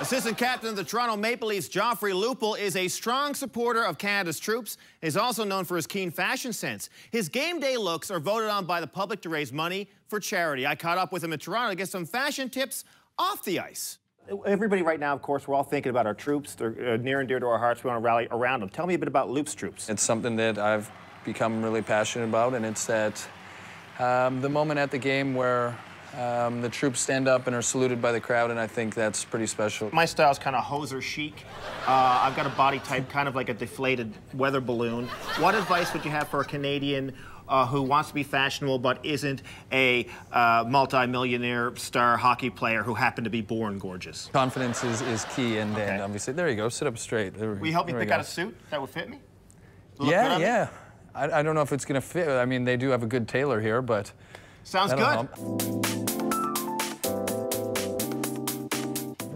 Assistant captain of the Toronto Maple Leafs, Joffrey Lupul, is a strong supporter of Canada's troops. He's also known for his keen fashion sense. His game day looks are voted on by the public to raise money for charity. I caught up with him in Toronto to get some fashion tips off the ice. Everybody right now, of course, we're all thinking about our troops. They're uh, near and dear to our hearts. We want to rally around them. Tell me a bit about Lupe's troops. It's something that I've become really passionate about, and it's that um, the moment at the game where um, the troops stand up and are saluted by the crowd, and I think that's pretty special. My style is kind of hoser chic. Uh, I've got a body type kind of like a deflated weather balloon. What advice would you have for a Canadian uh, who wants to be fashionable but isn't a uh, multi-millionaire star hockey player who happened to be born gorgeous? Confidence is, is key, and, okay. and obviously, there you go, sit up straight. There, Will you help me pick out a suit that would fit me? Yeah, yeah. I, I, don't know if it's going to fit. I mean, they do have a good tailor here, but... Sounds good.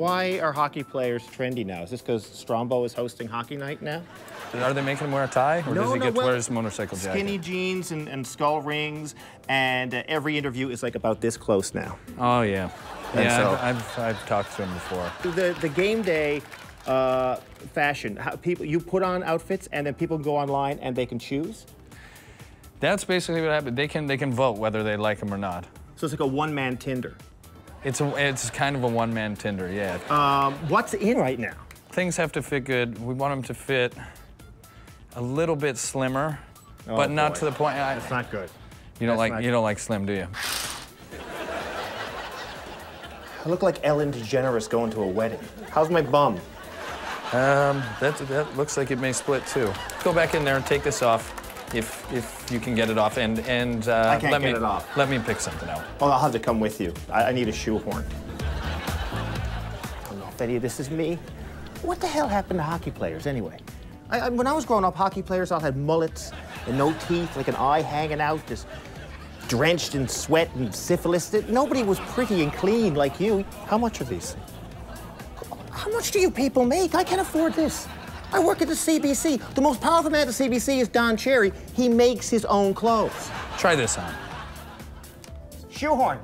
Why are hockey players trendy now? Is this because Strombo is hosting Hockey Night now? Are they making him wear a tie, or no, does he no, get well, to wear his motorcycle jacket? Skinny jeans and, and skull rings, and uh, every interview is like about this close now. Oh, yeah. And yeah, so, I've, I've, I've, talked to him before. The, the game day uh, fashion, how people you put on outfits, and then people go online and they can choose? That's basically what happened. They can they can vote whether they like them or not. So it's like a one-man Tinder. It's a it's kind of a one-man Tinder, yeah. Um, what's in right now? Things have to fit good. We want them to fit a little bit slimmer, oh, but not to the point. I, it's not good. You don't That's like you don't like slim, do you? I look like Ellen DeGeneres going to a wedding. How's my bum? Um, that that looks like it may split too. Go back in there and take this off if if you can get it off. And and uh, let get me it off. let me pick something out. Well, I'll have to come with you. I, I need a shoehorn. I don't know if any of this is me. What the hell happened to hockey players anyway? I, I, when I was growing up, hockey players all had mullets and no teeth, like an eye hanging out, just drenched in sweat and syphilis. Nobody was pretty and clean like you. How much are these? How much do you people make? I can't afford this. I work at the CBC. The most powerful man at the CBC is Don Cherry. He makes his own clothes. Try this on. Shoehorn.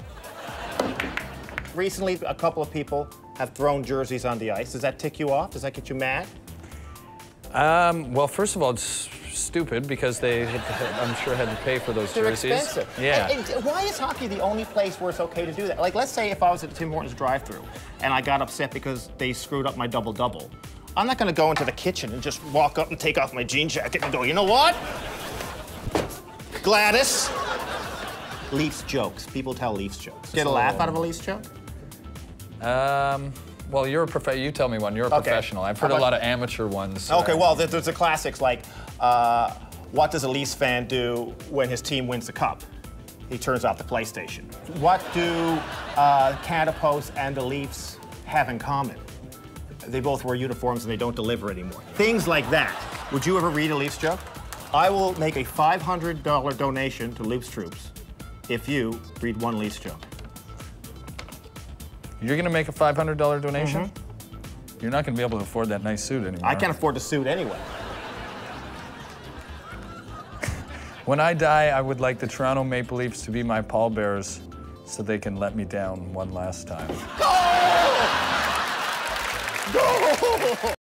Recently, a couple of people have thrown jerseys on the ice. Does that tick you off? Does that get you mad? Um, well, first of all, it's stupid because they, had, I'm sure, had to pay for those They're jerseys. expensive. Yeah. And, and why is hockey the only place where it's okay to do that? Like, let's say if I was at Tim Hortons drive-thru and I got upset because they screwed up my double-double. I'm not going to go into the kitchen and just walk up and take off my jean jacket and go, you know what? Gladys. Leafs jokes. People tell Leafs jokes. Get a laugh out of a Leafs joke? Um, well, you're a prof. You tell me one. You're a Okay. professional. I've heard How a lot of amateur ones. Okay, uh, well, there's the classics like, uh, what does a Leafs fan do when his team wins the cup? He turns off the PlayStation. What do uh, Canada Post and the Leafs have in common? They both wear uniforms and they don't deliver anymore. Things like that. Would you ever read a Leafs joke? I will make a $500 donation to Leafs troops if you read one Leafs joke. You're gonna make a $500 donation. Mm-hmm. You're not gonna be able to afford that nice suit anymore. I can't afford the suit anyway. When I die, I would like the Toronto Maple Leafs to be my pallbearers so they can let me down one last time. Go!